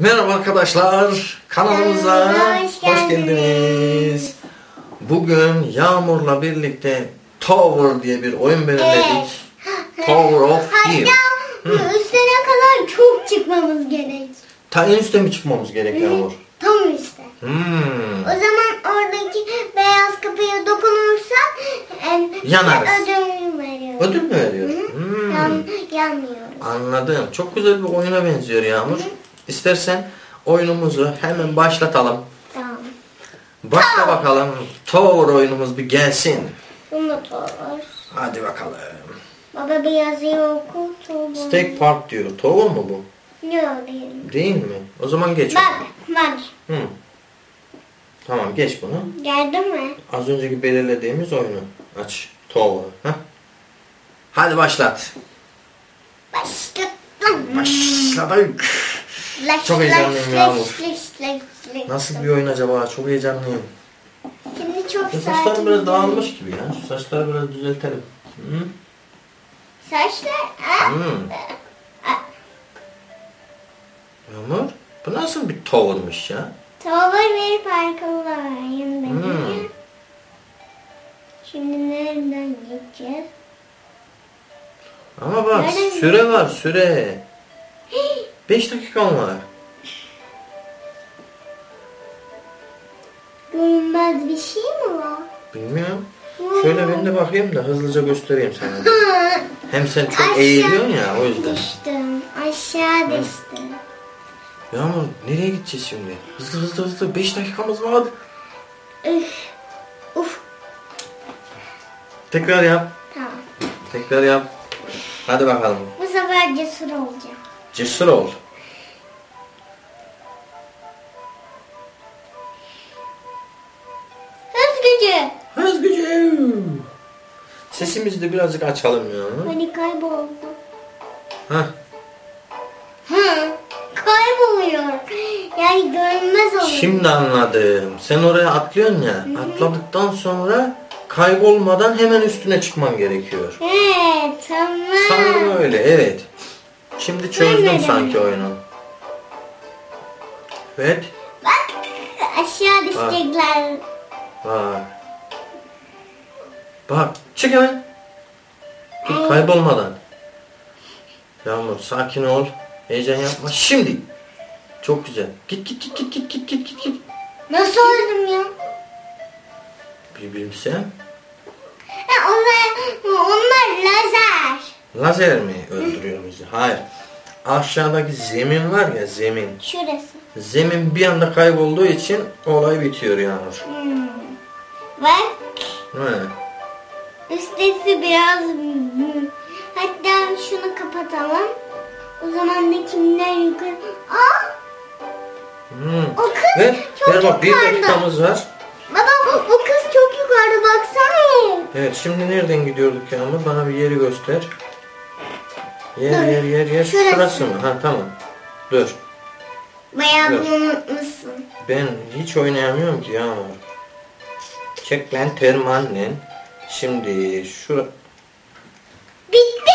Merhaba arkadaşlar, kanalımıza hoş hoş geldiniz. Bugün Yağmur'la birlikte Tower diye bir oyun belirledik. Tower of Fear. Hatta üstüne kadar çok çıkmamız gerek. Ta en üstte mi çıkmamız gerek Yağmur? Tam üstte. Hmm. O zaman oradaki beyaz kapıya dokunursak Yanarız. ödül veriyor. Ödül mü veriyor? Hı? Hmm. Yan, yanmıyoruz. Anladım. Çok güzel bir oyuna benziyor Yağmur. İstersen oyunumuzu hemen başlatalım. Tamam. Başla bakalım. Tower oyunumuz bir gelsin. Unuturuz. Hadi bakalım. Baba bir yazıyı oku. Tuğba. Steak Park diyor. Tower mu bu? Yok değil. Değil mi? O zaman geç. Bak bak. Hı. Tamam geç bunu. Geldin mi? Az önceki belirlediğimiz oyunu aç. Tower. Heh. Hadi başlat. Başlattım. Başladık. Çok heyecanlıyım Yağmur. Nasıl bir oyun acaba? Çok heyecanlıyım. Şimdi çok sakin. saçlarım biraz dağılmış gibi ya. Şu saçları biraz düzeltelim. Hı? Saçlar. Hı. Yağmur, bu nasıl bir tower'mış ya? Tavır bir parkılayım beni. Hmm. Şimdi nereden geçeceğiz? Ama bak Nereden süre var süre. 5 dakikan var. Görünmez bir şey mi var? Bilmiyorum. Şöyle ben de bakayım da hızlıca göstereyim sana. Hem sen çok Aşağı eğiliyorsun ya o yüzden. Düştüm. Aşağı düştüm. Yağmur nereye gideceğiz şimdi? Hızlı hızlı hızlı 5 dakikamız var. Üf. Uf. Tekrar yap. Tamam. Tekrar yap. Hadi bakalım. Bu sefer cesur olacağım. Cesur ol. Hız gücü. Hız gücü. Sesimizi de birazcık açalım ya. Hani kayboldu. Hah. Hı. Kayboluyor. Yani görünmez oluyor. Şimdi anladım. Sen oraya atlıyorsun ya. Atladıktan sonra kaybolmadan hemen üstüne çıkman gerekiyor. He tamam. Sanırım öyle evet. Şimdi çözdüm sanki oyunu. Evet. Bak aşağı düşecekler. Bak. Bak çık hemen. Dur kaybolmadan. Yağmur sakin ol. Heyecan yapma. Şimdi. Çok güzel. Git git git git git git git git git. Nasıl öldüm ya? Bir bilsem. Ha, onlar, onlar lazer. Lazer mi öldürüyor bizi? Hayır. Aşağıdaki zemin var ya zemin. Şurası. Zemin bir anda kaybolduğu için olay bitiyor Yağmur. Hmm. Bak He. üstesi biraz. Hatta şunu kapatalım. O zaman da kimler yukarı... Aa! Hmm. O kız Ve çok ver bak bir dakikamız var. Baba o kız çok yukarıda baksana. Evet şimdi nereden gidiyorduk Yağmur? Bana bir yeri göster. Yer Dur. yer yer yer. Şurası. Şurası mı? Ha tamam. Dur. Bayağı bir unutmuşsun. Ben hiç oynayamıyorum ki Yağmur. Çek lan termannen. Şimdi şura... Bitti.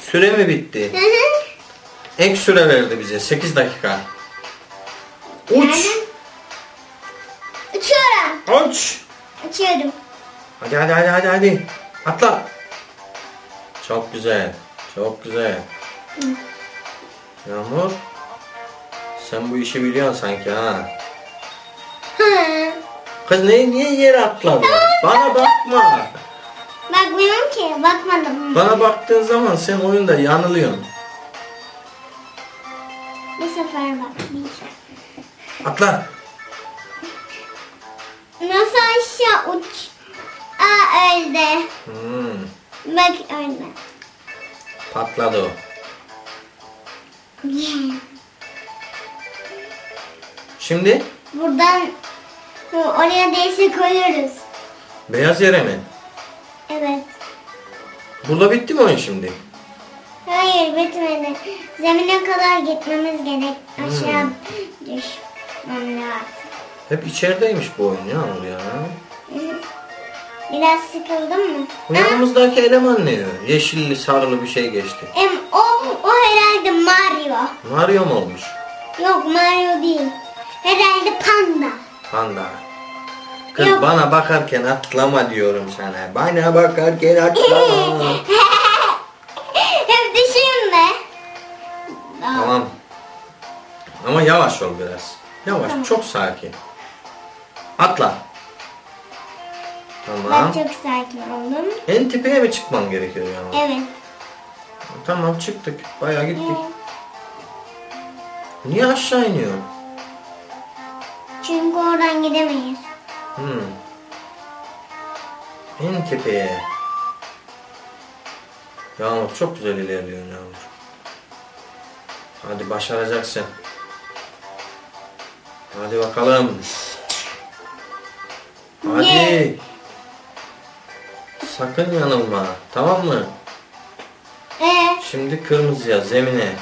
Süre mi bitti? Hı hı. Ek süre verdi bize 8 dakika. Uç. Uçuyorum. Uç. Uçuyorum. Hadi hadi hadi hadi hadi. Atla. Çok güzel. Çok güzel. Yağmur. Sen bu işi biliyorsun sanki ha. Hı. Kız ne niye yere atladın? Bana bakma. Bakmıyorum ki. Bakmadım. Bana baktığın zaman sen oyunda yanılıyorsun. Bu sefer bakmayacağım. Atla. Nasıl aşağı uç? Aa öldü. Hmm, Bak öldü. Patladı o. Şimdi Buradan bu, oraya değişik koyuyoruz. beyaz yere mi? Evet. Burada bitti mi oyun şimdi? Hayır bitmedi. Zemine kadar gitmemiz gerek. Aşağı düşmem lazım. Hep içerideymiş bu oyun Yağmur ya. Biraz sıkıldın mı? Bu yanımızdaki eleman ne? Yeşilli sarılı bir şey geçti. Em, o, o herhalde Mario. Mario mu olmuş? Yok Mario değil. Herhalde panda. Panda. Kız Yok. bana bakarken atlama diyorum sana. Bana bakarken atlama. Hep düşünme. tamam. Ama yavaş ol biraz. Yavaş, çok sakin. Atla. Ben Tamam. çok sakin oldum. En tepeye mi çıkmam gerekiyor yani? Evet. Tamam çıktık. Bayağı gittik. Niye aşağı iniyor? Çünkü oradan gidemeyiz. Hmm. En tepeye. Yağmur çok güzel ilerliyor Yağmur. Hadi başaracaksın. Hadi bakalım. Hadi. Ye. Sakın yanılma. Tamam mı? Ee, Şimdi kırmızıya, zemine.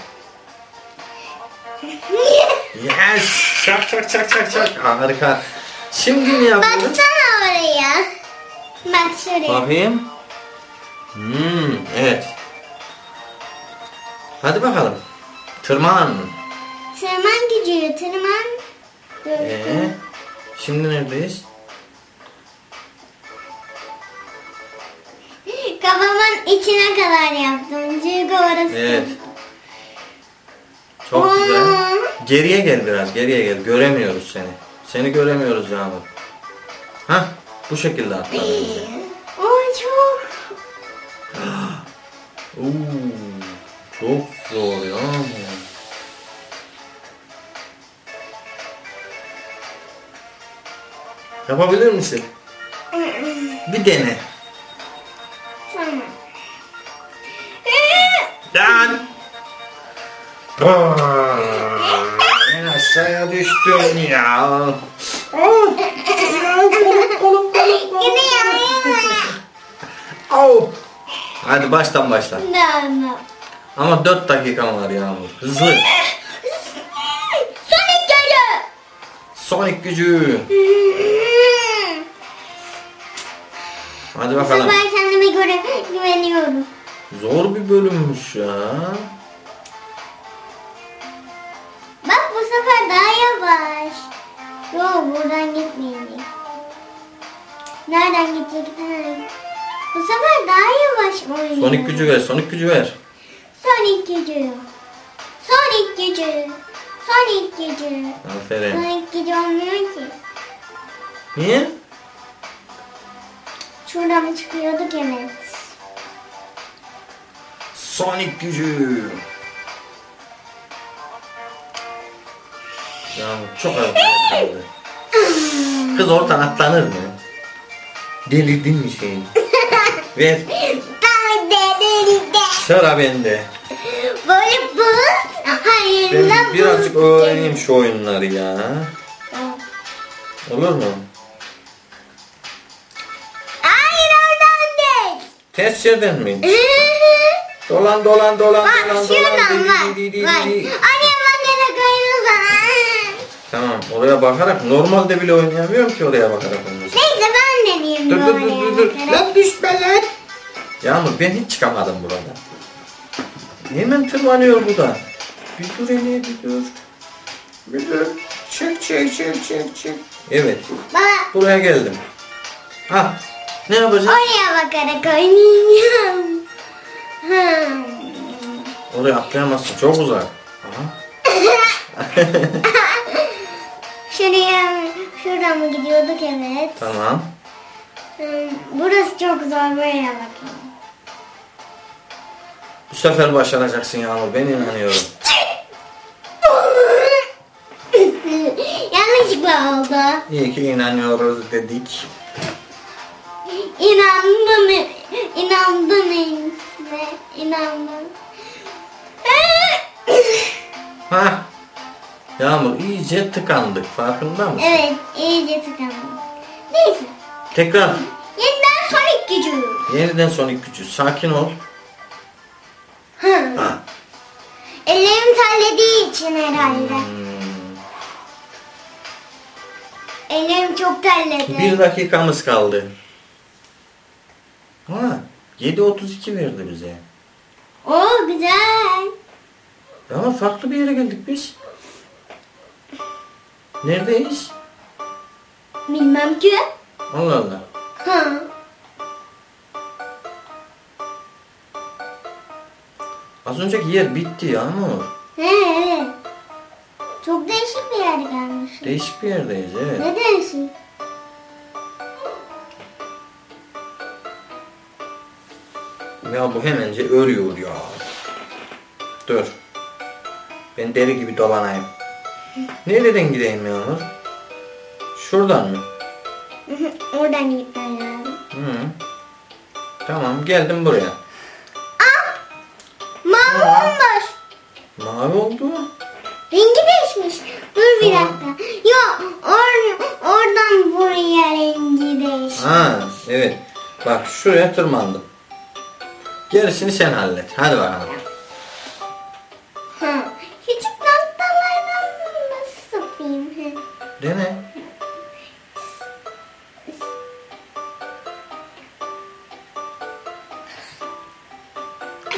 Yes! Çak çak çak çak çak. Harika. Şimdi ne yapıyoruz? baksana oraya. Bak şuraya. Bakayım. Hmm, evet. Hadi bakalım. Tırman. Tırman gücü, tırman. Ee, şimdi neredeyiz? İçine kadar yaptım. Çünkü orası. Evet. Çok güzel. Geriye gel biraz, geriye gel. Göremiyoruz seni. Seni göremiyoruz Yağmur. Hah, bu şekilde atla bence. O çok. Oo, çok zor Yağmur. Yapabilir misin? Bir dene. Ben aşağıya düştüm ya. Oh! kolum, kolum, kolum, kolum. Au! Hadi baştan başla. Ama 4 dakikan var Yağmur. Hızlı. Sonic gücü. Sonic gücü. Hadi bakalım. sefer kendime göre güveniyorum. Zor bir bölümmüş ya. Bu sefer daha yavaş. Yok buradan gitmeyecek. Nereden gidecek? Bu sefer daha yavaş oynuyor. Sonic gücü ver, Sonic gücü ver. Sonic gücü. Sonic gücü. Sonic gücü. Aferin. Sonic gücü olmuyor ki. Niye? Şuradan mı çıkıyorduk evet. Sonic gücü. Ya çok az kaldı. Kız oradan atlanır mı? Delirdin mi şey? Ver. Ben de de Sıra bende. Böyle buz. Hayır. Ben lan birazcık öğreneyim şu oyunları ya. Olur mu? Hayır oradan değil. Ters yerden mi? Dolan dolan dolan Bak dolan şuradan dolan. bak. Di, di, di, di, Bak. di. Anne bak nereye koydun sana. Tamam oraya bakarak normalde bile oynayamıyorum ki oraya bakarak oynuyorsun. Neyse ben deneyeyim Dur dur dur dur dur. bakarak. Lan düşme lan. Yağmur ben hiç çıkamadım burada. Hemen tırmanıyor bu da. Bir dur hele bir dur. Bir dur. Çık çık çık çık çık. Evet. Bana Buraya geldim. Ha. Ne yapacağız? oraya bakarak oynayacağım. Oraya atlayamazsın. Çok uzak. Aha. Şuraya, şuradan mı gidiyorduk evet. Tamam. Hmm, Burası çok zor buraya bakayım. Bu sefer başaracaksın Yağmur. Ben inanıyorum. Yanlışlıkla oldu. İyi ki inanıyoruz dedik. İnandım. İnandım isme. İnandım. Ha. Yağmur iyice tıkandık. Farkında mısın? evet iyice tıkandım. Neyse. Tekrar. Yeniden Sonic gücü. Yeniden Sonic gücü. Sakin ol. Hı. Ha. Ellerim terlediği için herhalde. Hmm. Ellerim çok terledi. Bir dakikamız kaldı. Ha. 7.32 verdi bize. Oo güzel. Ama farklı bir yere geldik biz. Neredeyiz? Bilmem ki. Allah Allah. Ha. Az önceki yer bitti Yağmur. He evet. Çok değişik bir yere gelmiş. Değişik bir yerdeyiz evet. Ne değişik? Ya bu hemence ölüyor ya. Dur. Ben deli gibi dolanayım. Nereden gideyim Yağmur? Şuradan mı? Oradan gitmen lazım. Hı. Tamam geldim buraya. Mavi olmuş. Mavi oldu. Rengi değişmiş. Dur bir dakika. Yok or, oradan buraya rengi değişmiş. Ha evet. Bak şuraya tırmandım. Gerisini sen hallet. Hadi bakalım.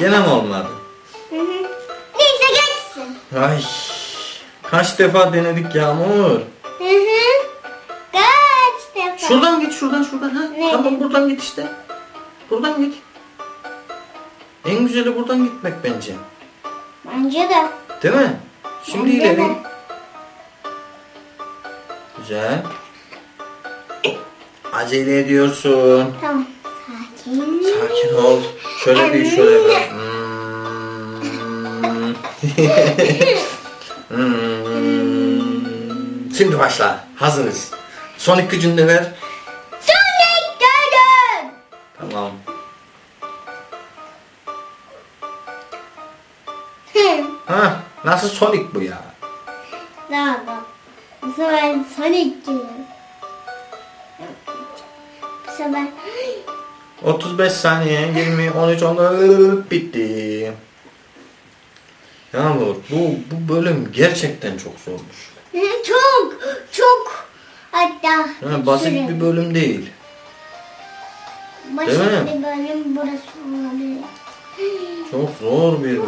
Gene mi olmadı? Hı hı. Neyse geçsin. Ay. Kaç defa denedik Yağmur. Hı hı. Kaç defa? Şuradan git şuradan şuradan. Ha? Ne? Tamam buradan git işte. Buradan git. En güzeli buradan gitmek bence. Bence de. Değil mi? Şimdi Bence ileri. de. Güzel. Acele ediyorsun. Tamam. Sakin. Sakin ol. Şöyle bir şöyle bir. Hmm. Şimdi başla. Hazırız. Son iki gücünü ver. Sonic dönün. Tamam. Ha, nasıl Sonic bu ya? Daha da. Bu sefer Sonic gibi. 35 saniye, 20, 13, 14 bitti. Yağmur, bu, bu bölüm gerçekten çok zormuş. Çok çok hatta Ha, basit şuraya- bir bölüm değil. basit Değil mi? bir bölüm burası olabilir. Çok zor bir bölümmüş.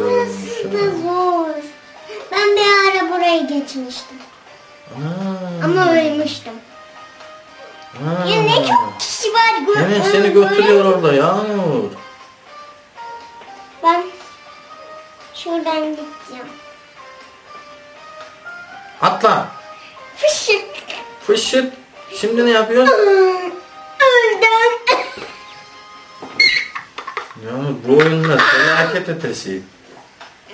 Burası da ya. zor. Ben bir ara burayı geçmiştim. Aa, Ama ölmüştüm. Aa. Ya ne çok kişi var. gö- ö- seni götürüyor orada Yağmur. Ben şuradan gideceğim. Atla. Fışık. Fışık. Şimdi ne yapıyorsun? Öldüm. Yağmur bu oyunlar felaket ötesi.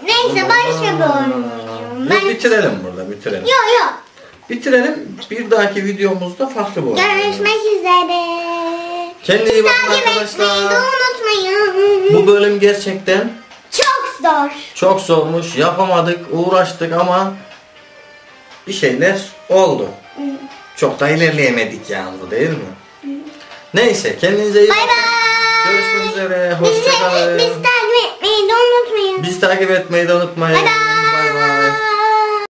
Neyse başka bir oyun oynayalım. Yok Ben... bitirelim burada bitirelim. Yok yok. Bitirelim. Bir dahaki videomuzda farklı oyun. Görüşmek üzere. Kendinize iyi bakın Takip etmeyi de arkadaşlar. unutmayın. Bu bölüm gerçekten Çok zor. çok zormuş. Yapamadık, uğraştık ama bir şeyler oldu. Çok da ilerleyemedik yani değil mi? Neyse kendinize iyi Bay bakın. bay. Görüşmek üzere. Bizi, Hoşçakalın. bizi takip etmeyi de unutmayın. Bizi takip etmeyi de unutmayın. Bay bay.